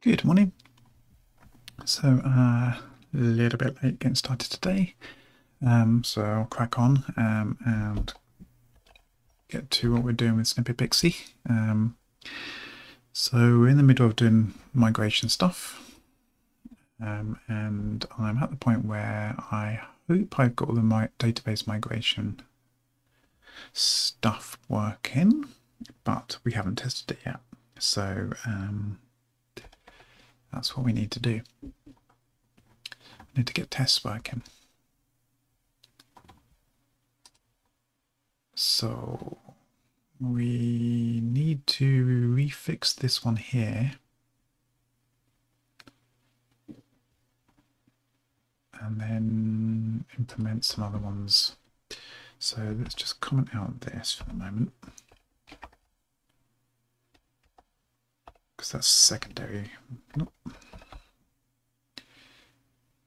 Good morning. So, uh, a little bit late getting started today. Um, so I'll crack on um, and get to what we're doing with Snippet Pixie. Um, so we're in the middle of doing migration stuff. Um, and I'm at the point where I hope I've got all the my database migration stuff working, but we haven't tested it yet. So um, that's what we need to do. We need to get tests working. So we need to refix this one here. And then implement some other ones. So let's just comment out this for the moment. Because that's secondary. Nope.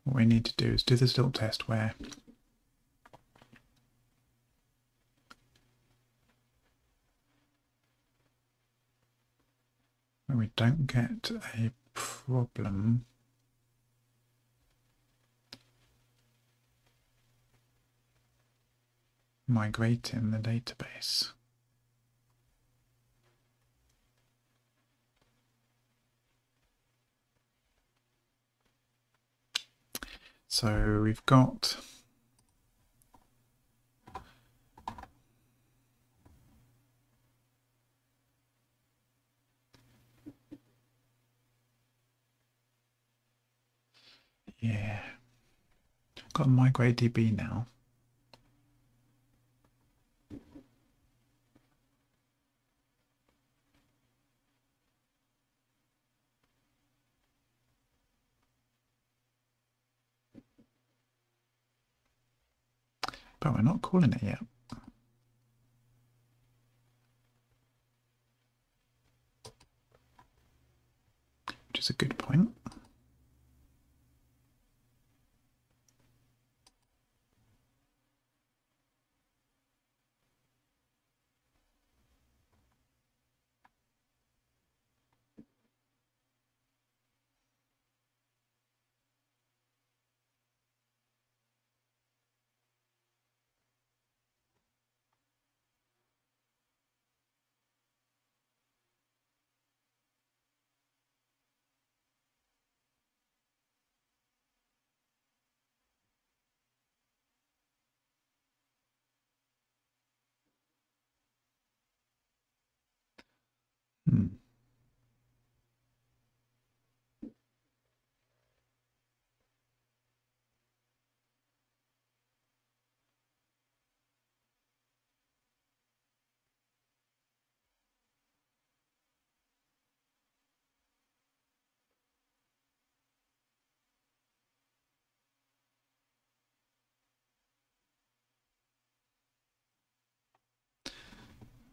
What we need to do is do this little test where when we don't get a problem migrating the database. So we've got Yeah. Got MigrateDB now. But we're not calling it yet. Which is a good point.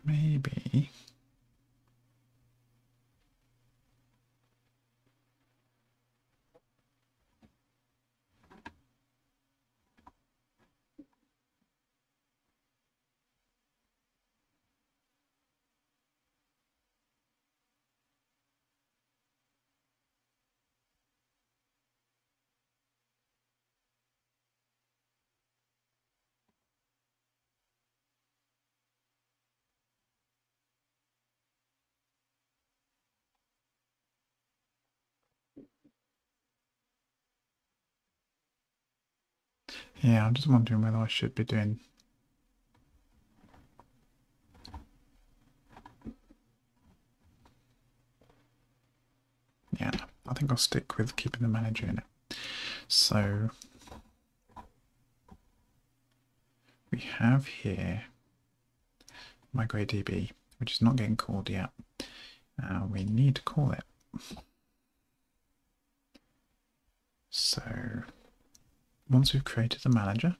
Maybe. Yeah, I'm just wondering whether I should be doing. Yeah, I think I'll stick with keeping the manager in it. So we have here MigrateDB, which is not getting called yet. Uh, we need to call it. So once we've created the manager,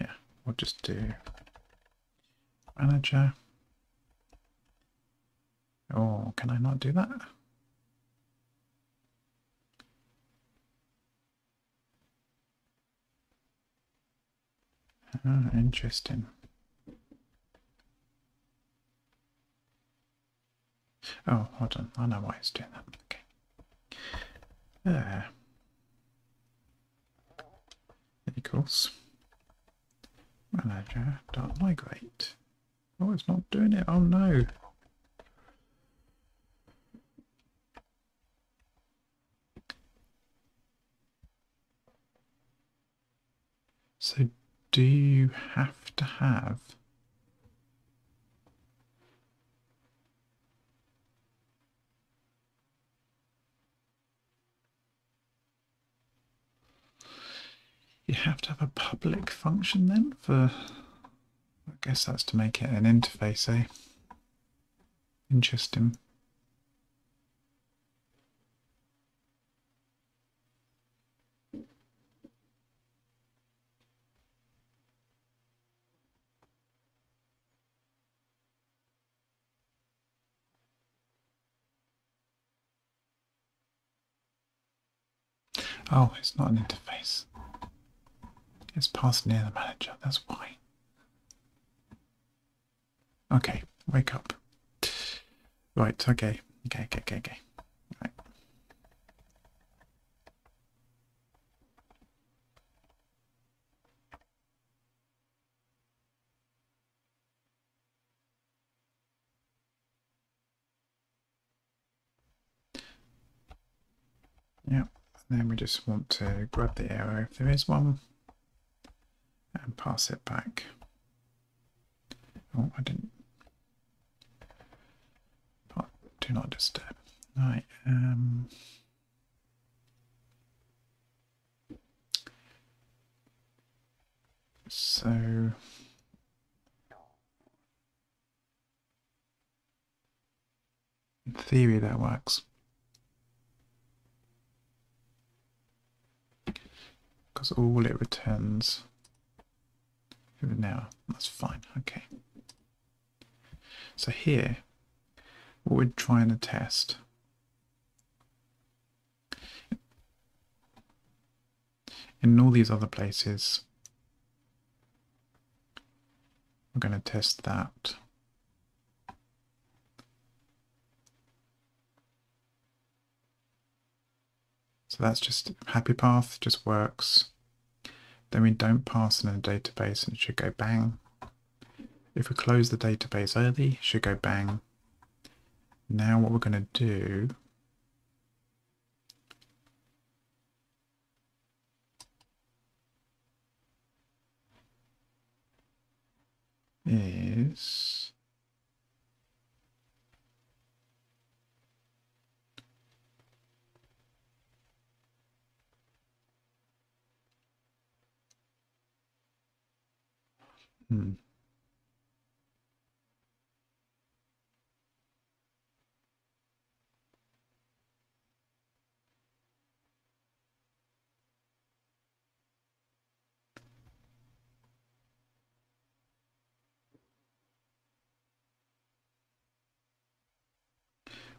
yeah, we'll just do manager. Oh, can I not do that? Ah, interesting. Oh, hold on. I know why it's doing that. Okay. There. Equals manager dot migrate. Oh, it's not doing it. Oh no. So, do you have to have you have to have a public function then for I guess that's to make it an interface, eh? Interesting. Oh, it's not an interface. It's passed near the manager, that's why. Okay, wake up. Right, okay. Okay, okay, okay, okay. Right. Yeah, and then we just want to grab the arrow if there is one and pass it back. Oh, I didn't. Do not disturb. Right. Um, so. In theory, that works. Because all it returns now. That's fine. Okay. So here, what we're trying to test in all these other places, we're going to test that. So that's just happy path, just works. Then we don't pass in a database and it should go bang. If we close the database early, it should go bang. Now what we're going to do is Hmm.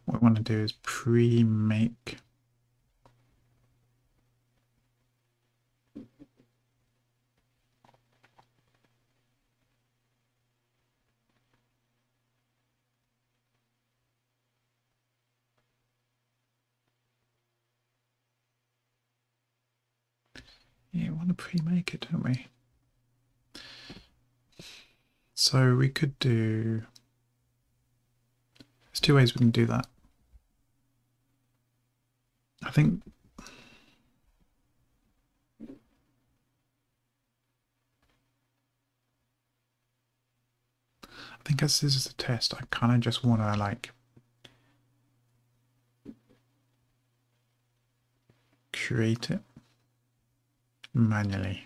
What I want to do is pre-make Pre-make it, don't we? So we could do... There's two ways we can do that. I think... I think as this is a test, I kind of just want to like create it manually.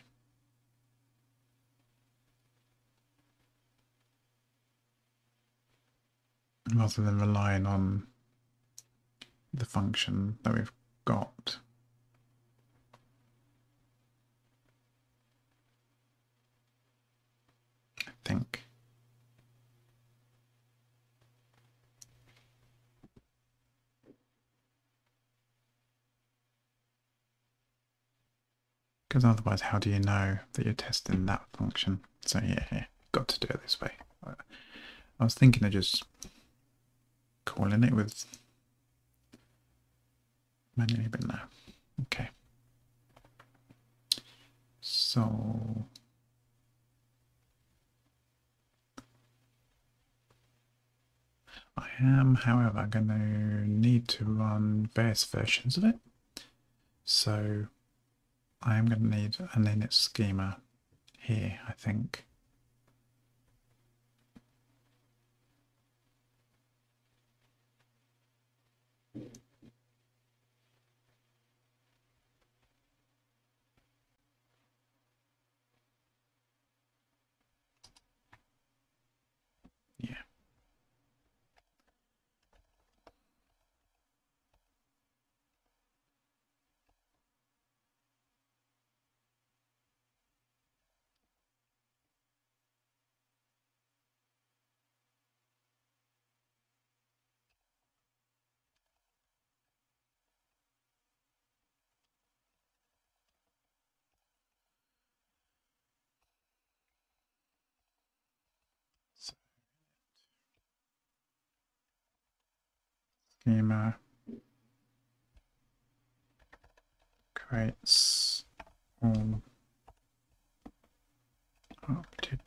Rather than relying on the function that we've got. I think. Because otherwise, how do you know that you're testing that function? So yeah, yeah, got to do it this way. I was thinking of just calling it with manually, but no. Okay. So I am, however, going to need to run various versions of it. So I am going to need an init schema here, I think. Yeah. Schema creates all up to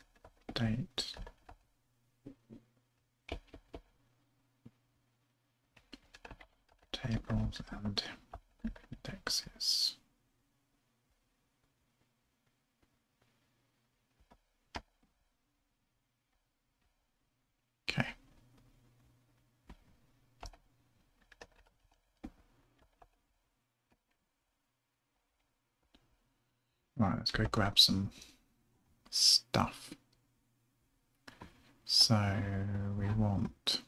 date. Tables and indexes. Okay. Right, let's go grab some stuff. So we want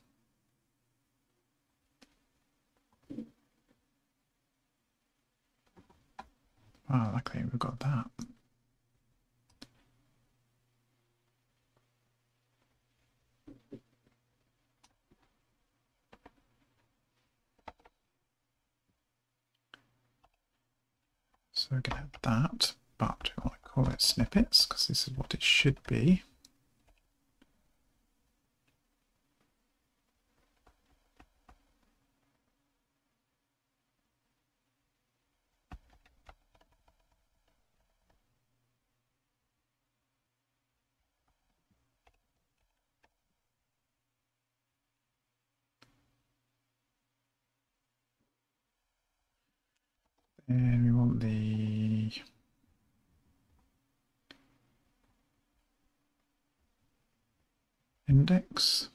Oh, luckily we've got that. So we're going to have that, but we want to call it snippets because this is what it should be. And we want the index.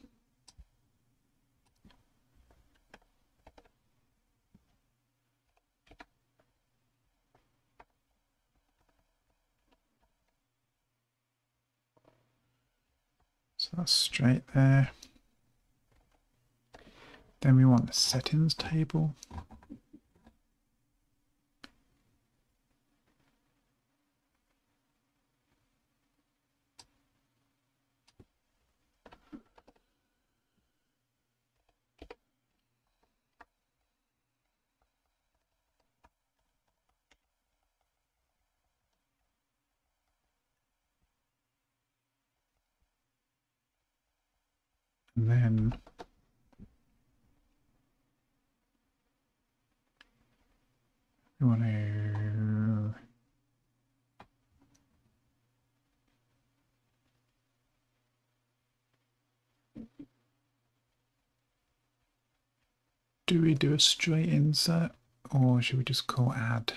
So that's straight there. Then we want the settings table. Then want to do we do a straight insert or should we just call add?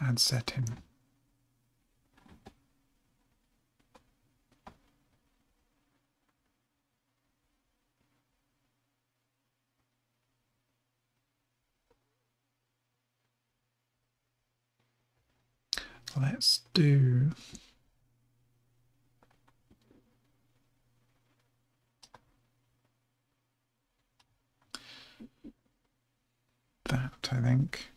Add setting let's do that I think.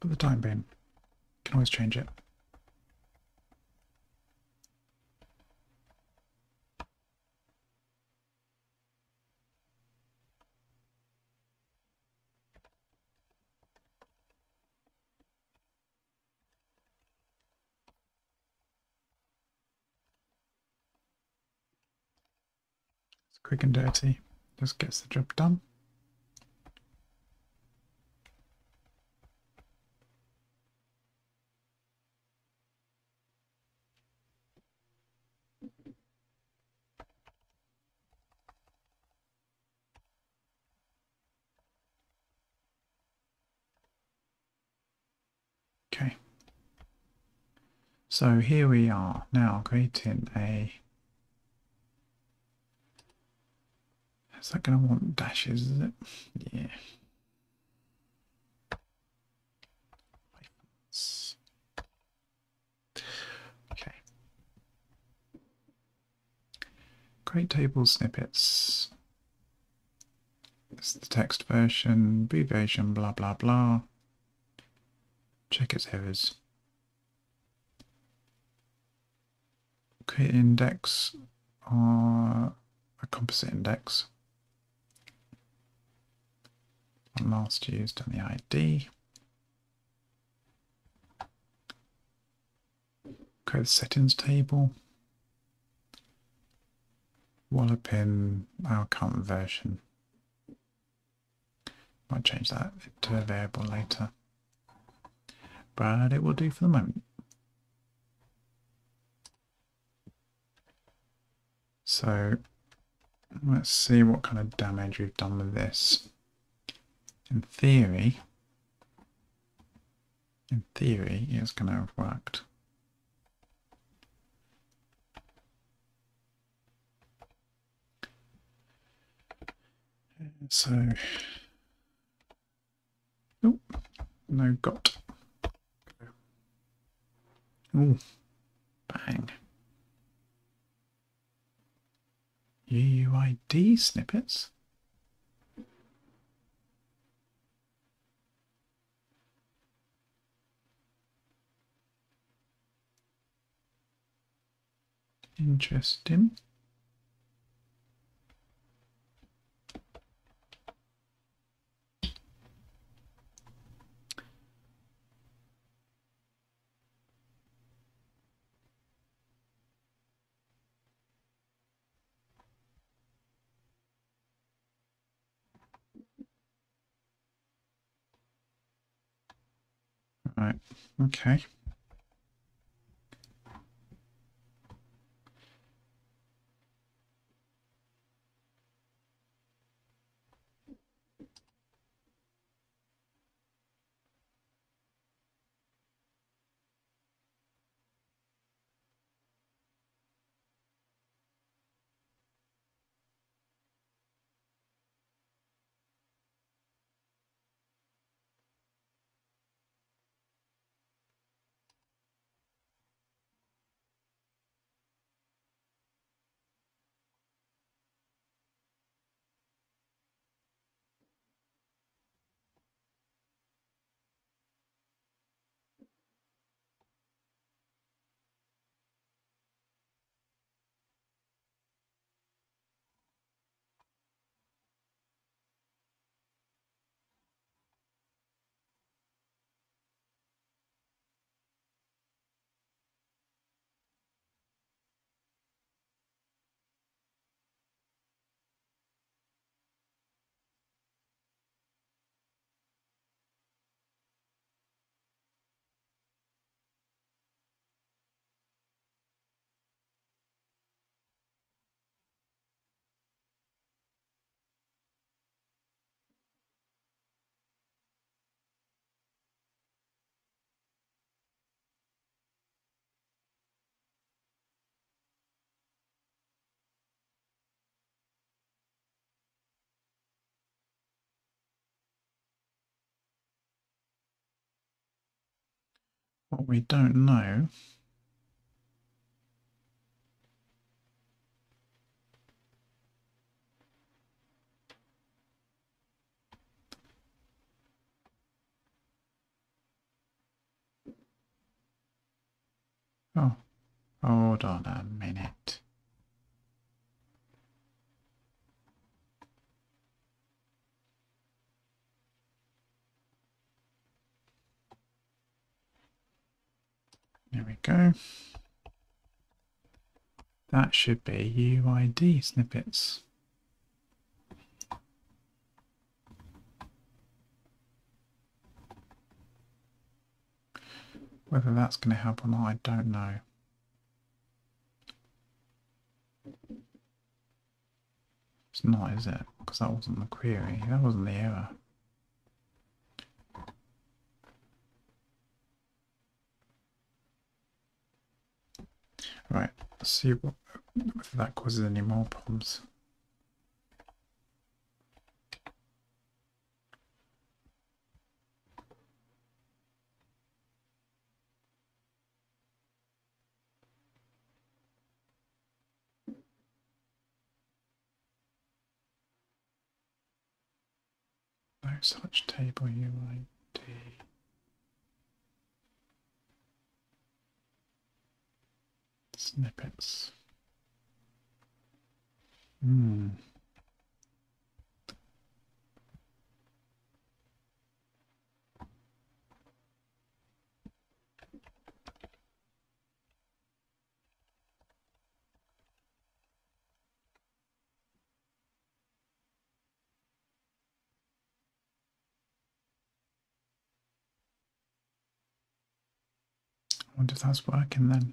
For the time being can always change it quick and dirty. Just gets the job done. Okay. So here we are now creating a. Is that going to want dashes? Is it? Yeah. Okay. Create table snippets. This is the text version, B version, blah blah blah. Check its errors. Create index or a composite index. Last used on the ID. Create the settings table. Wallop in our current version. Might change that to a variable later but it will do for the moment. So let's see what kind of damage we've done with this. In theory, in theory, it's going to have worked. So, oh, no got. Ooh, bang. UUID snippets. Interesting. Right, okay. What we don't know Oh, hold on a minute. There we go. That should be UID snippets. Whether that's going to help or not, I don't know. It's not, is it? Because that wasn't the query, that wasn't the error. Right, let's see what, whether that causes any more problems. No such table UID. Snippets. Hmm. I wonder if that's working then.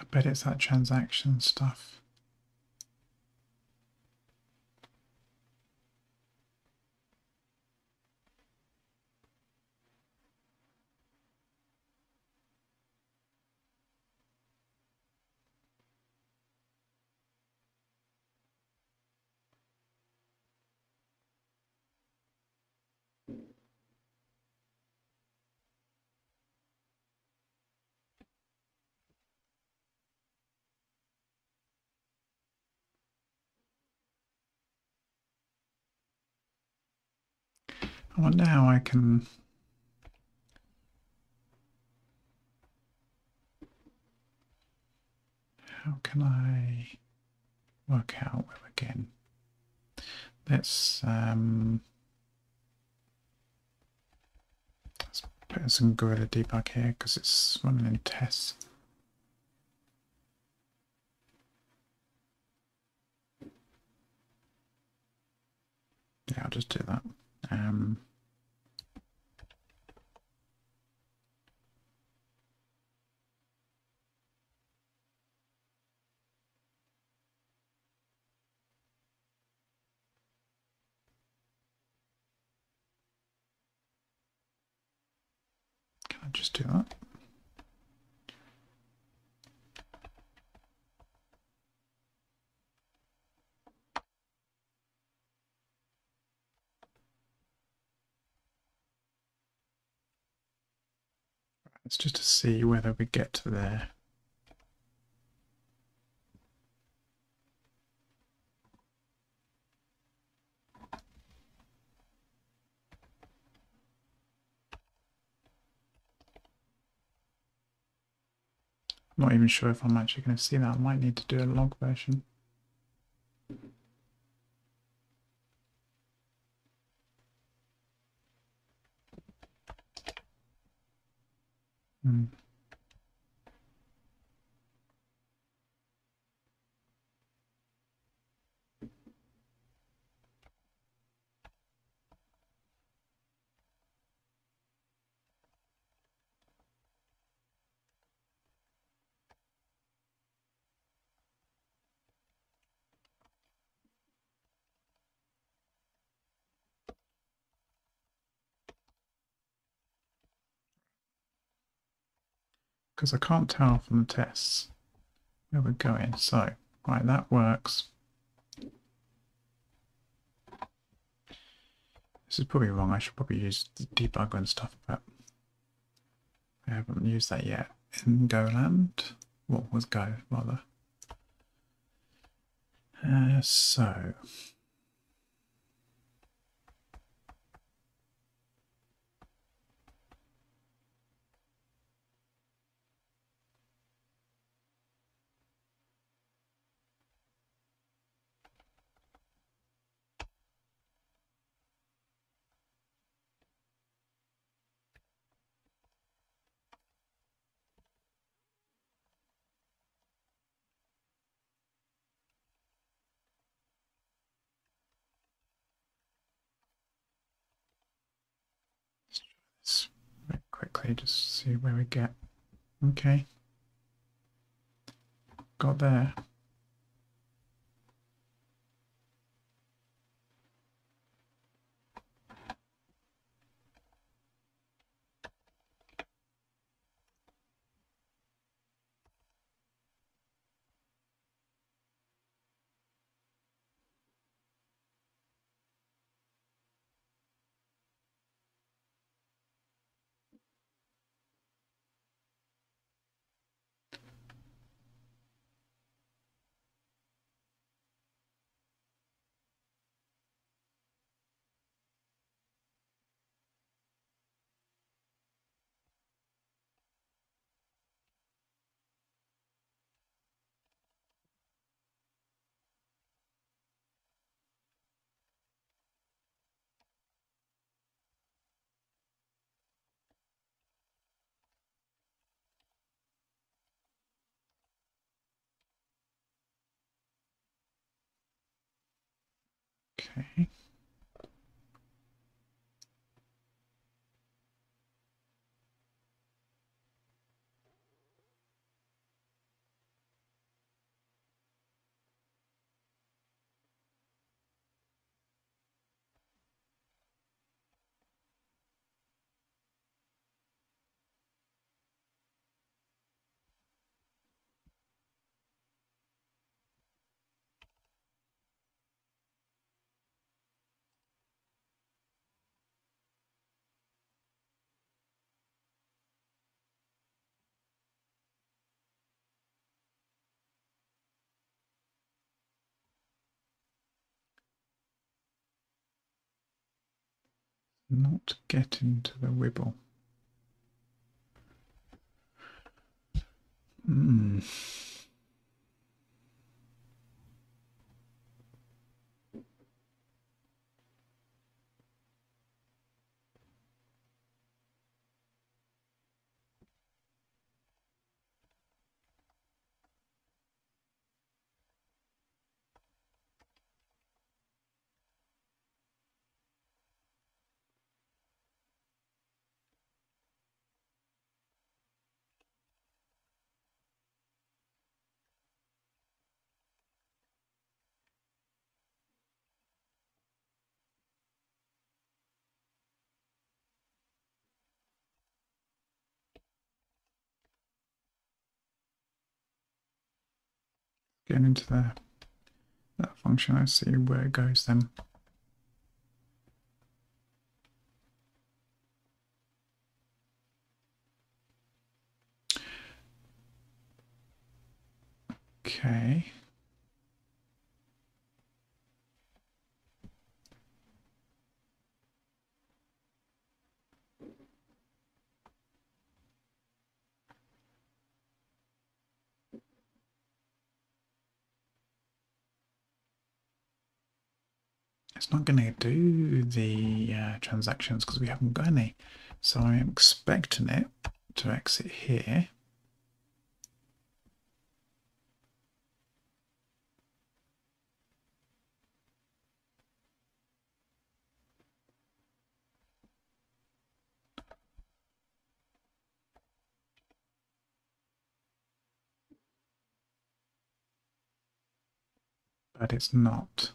I bet it's that transaction stuff. I wonder how I can how can I work out well again? Let's um let's put some Gorilla debug here because it's running in tests. Yeah, I'll just do that. Um, just do that? It's just to see whether we get there. Not even sure if I'm actually going to see that. I might need to do a log version. Hmm. Because I can't tell from the tests where we're going. So, right, that works. This is probably wrong. I should probably use the debugger and stuff, but I haven't used that yet in Goland. What was Go, rather. Uh, so, Okay, just see where we get. Okay. Got there. Okay. Not get into the wibble. Hmm. Getting into the that function, I see where it goes then. Okay. Not going to do the uh, transactions because we haven't got any. So I'm expecting it to exit here. But it's not.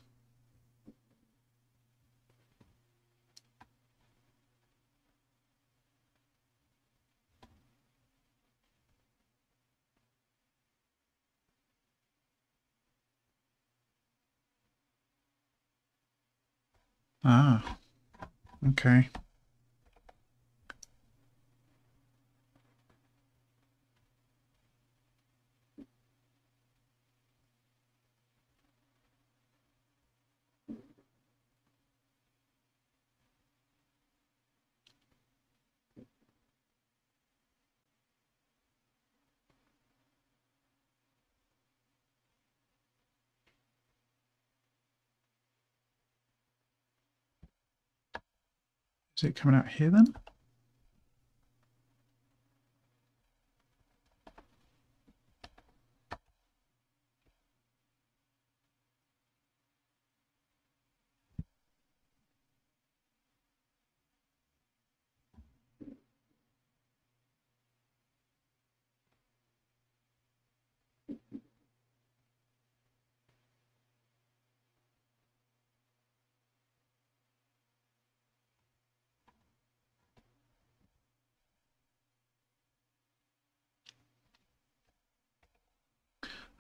Ah, okay. Is it coming out here then?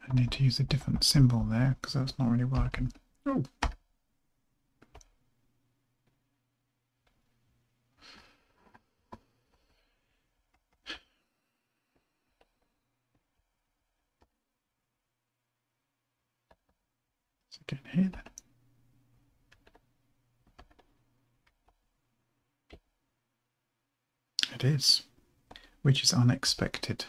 I need to use a different symbol there because that's not really working. Oh. Getting here then? It is, which is unexpected.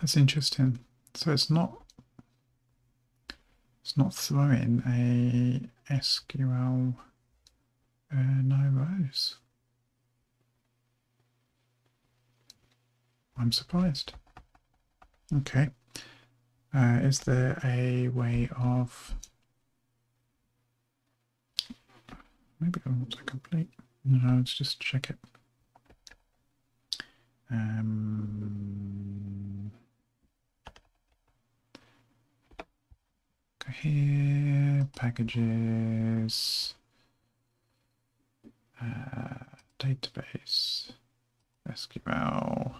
That's interesting. So it's not it's not throwing a SQL uh, no rows. I'm surprised. Okay. Uh, is there a way of maybe I want to complete? No, let's just check it. Um, here, packages, uh, database, SQL.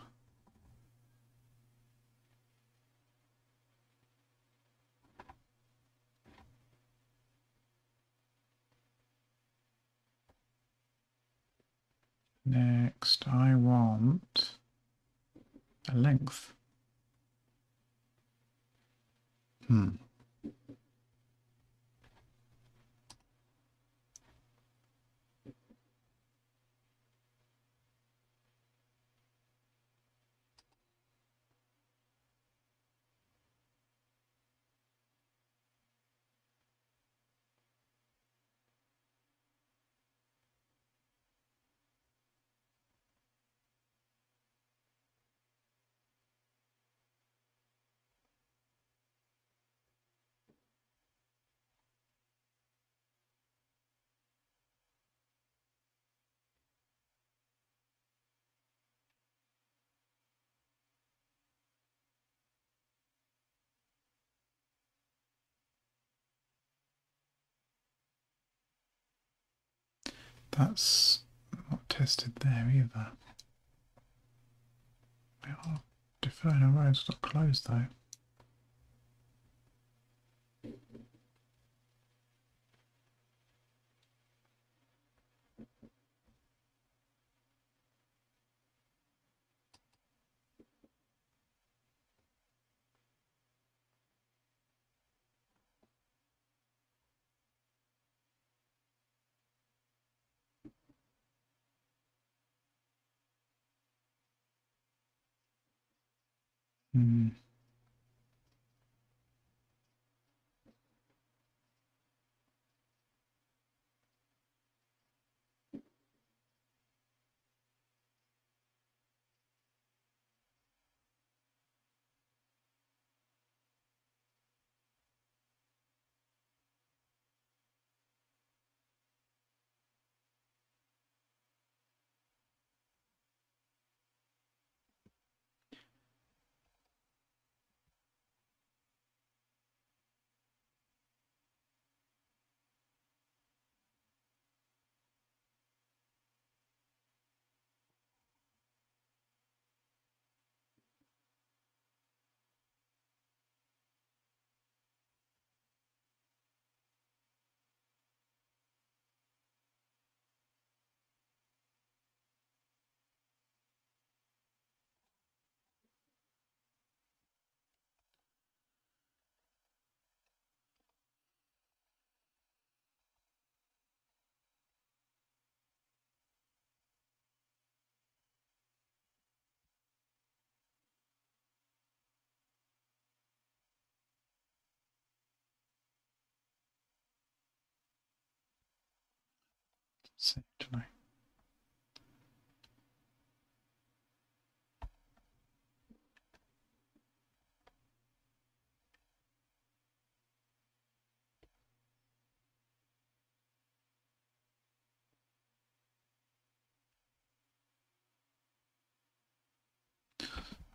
Next, I want a length. Hmm. That's not tested there either. They are deferring a road's not closed though. Hmm. See, don't.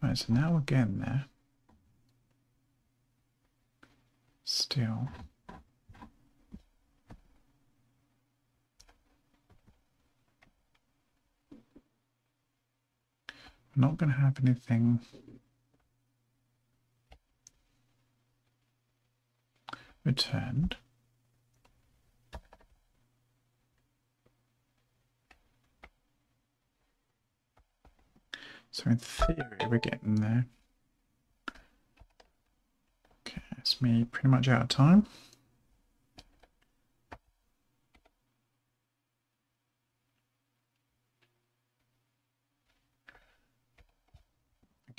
Right, so now getting there. Still. Not going to have anything returned. So in theory, we're getting there. Okay, it's me pretty much out of time.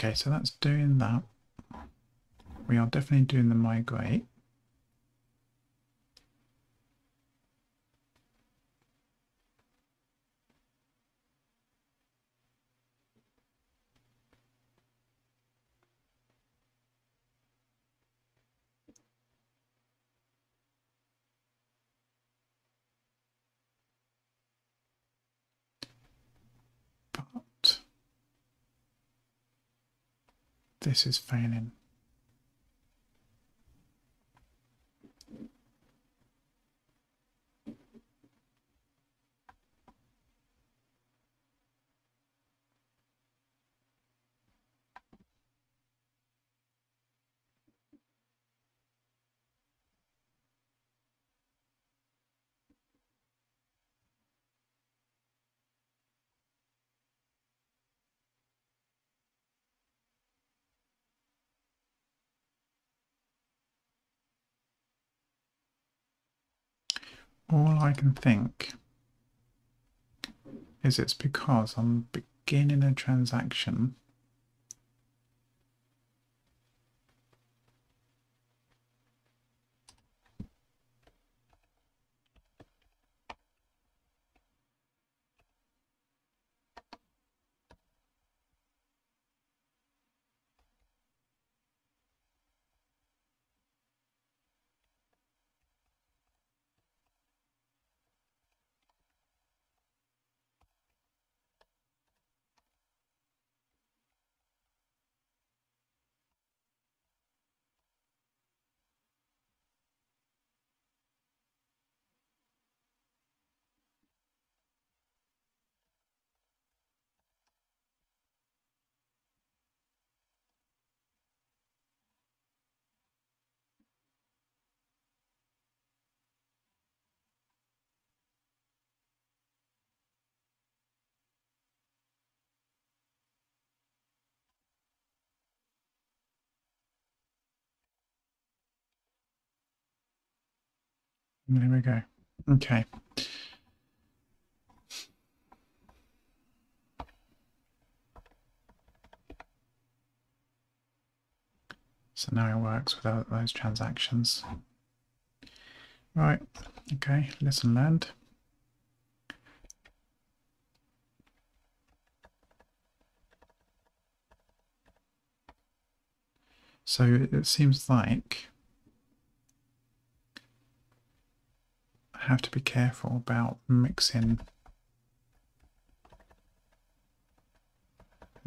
Okay, so that's doing that. We are definitely doing the migrate. But this is failing. All I can think is it's because I'm beginning a transaction There we go. Okay. So now it works without those transactions. Right, okay, listen land. So it seems like have to be careful about mixing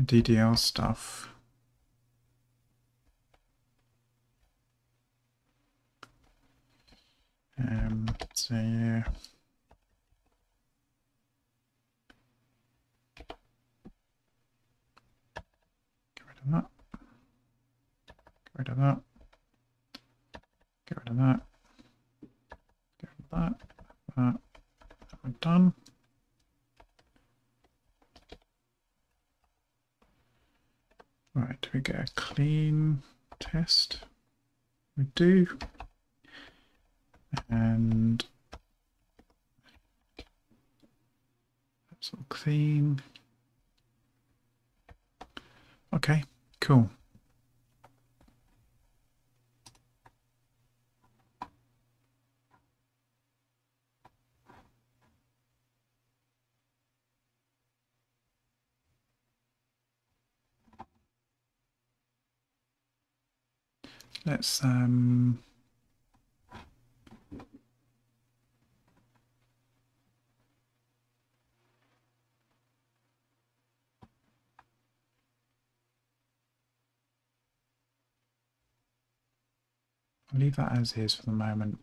DDL stuff. Um, so yeah. Get rid of that. Get rid of that. Get rid of that. That. that we're done. Right, do we get a clean test? We do. And that's all clean. Okay, cool. Let's um, leave that as is for the moment.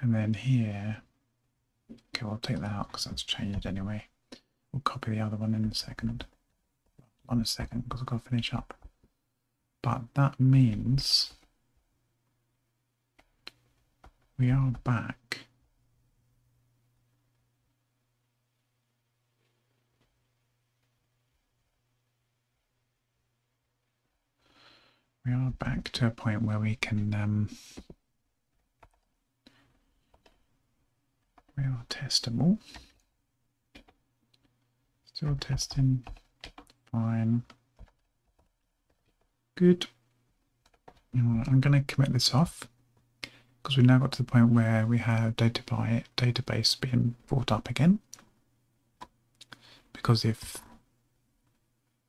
And then here, okay, we'll take that out because that's changed anyway. We'll copy the other one in a second. On a second because I've got to finish up. But that means we are back. We are back to a point where we can um, we are testable. Still testing. Fine. Good. I'm going to commit this off because we've now got to the point where we have data by database being brought up again. Because if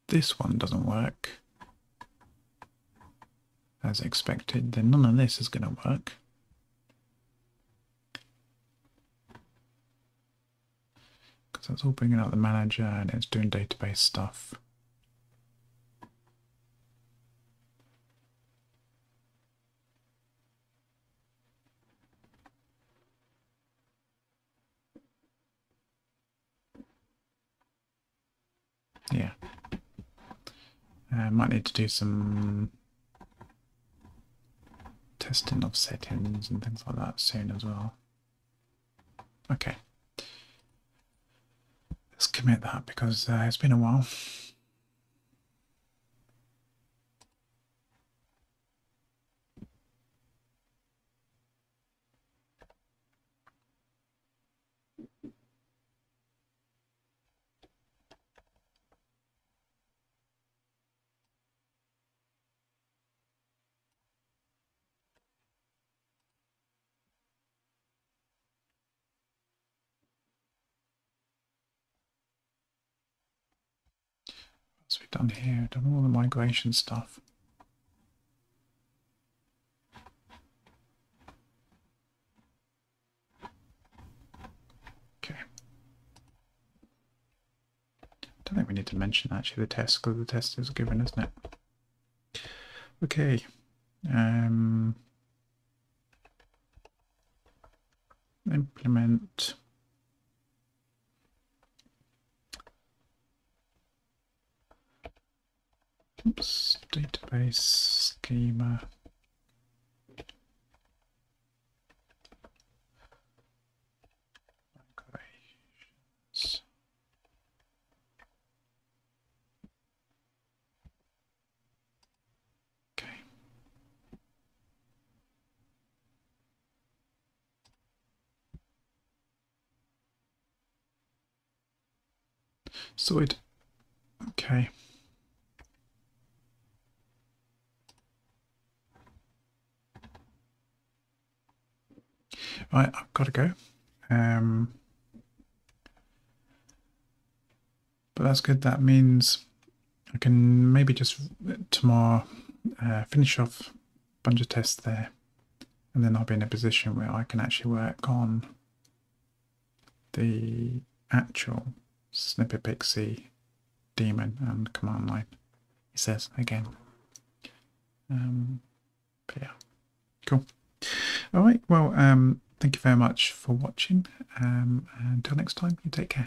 this one doesn't work as expected, then none of this is going to work. Because that's all bringing up the manager and it's doing database stuff. Yeah. I might need to do some testing of settings and things like that soon as well. Okay. Let's commit that because uh, it's been a while. Done here? Done all the migration stuff. Okay. Don't think we need to mention actually the test because the test is given, isn't it? Okay. Um, implement Oops, database schema. Migrations. Okay. So it, okay. Right, I've got to go. Um, but that's good. That means I can maybe just tomorrow uh, finish off a bunch of tests there. And then I'll be in a position where I can actually work on the actual snippet pixie daemon and command line. He says again. Um, but yeah, cool. All right. Well, um, thank you very much for watching. Um, until next time, you take care.